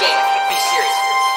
James, be serious. here.